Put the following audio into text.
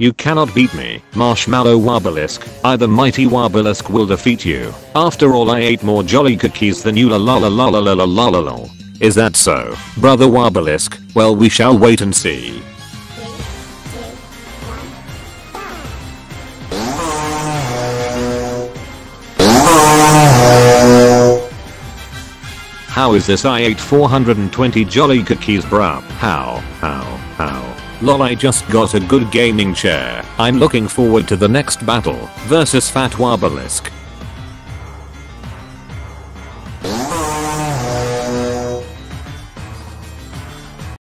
You cannot beat me, Marshmallow Wabalisc. Either Mighty Wabalisc will defeat you. After all I ate more jolly cookies than you la la la la la la la la la. Is that so, brother Wabalisc? Well we shall wait and see. How is this I ate 420 jolly cookies bruh? How? How? Lol I just got a good gaming chair. I'm looking forward to the next battle versus Fat Wabalisc.